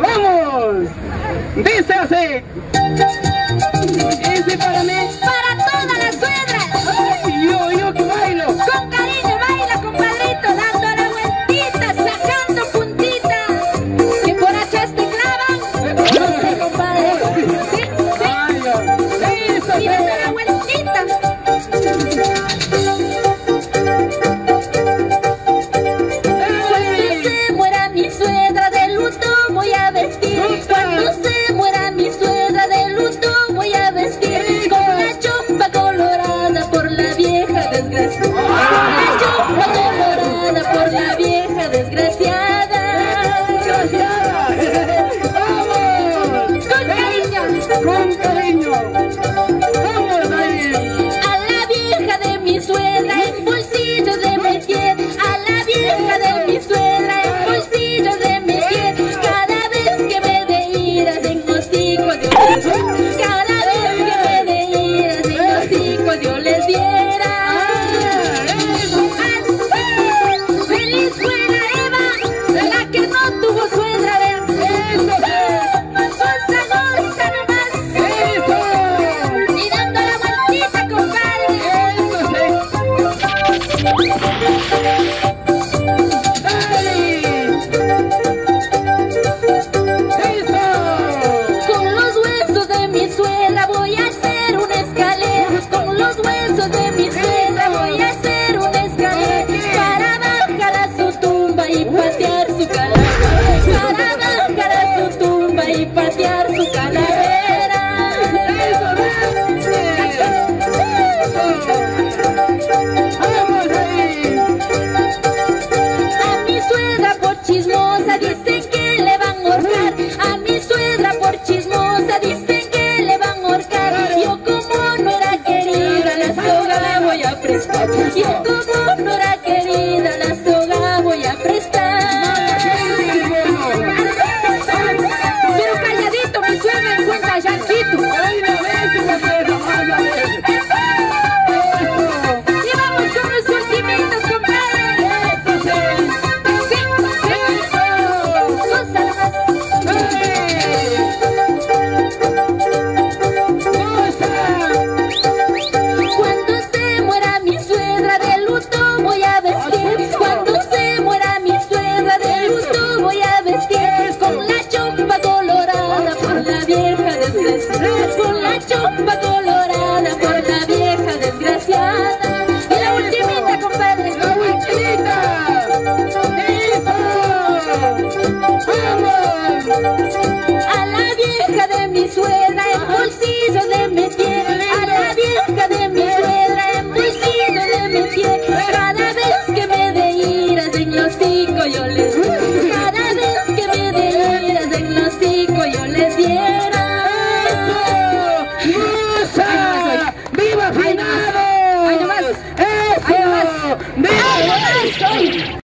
vamos. Dice así. Yeah. 哎。下次 rasgo la chompa colorada por la vieja desgraciada. Y la ultimita, compadre, la ultimita. ¡Eso! ¡Vamos! A la vieja de mi suegra, el bolsillo. Sorry, sorry.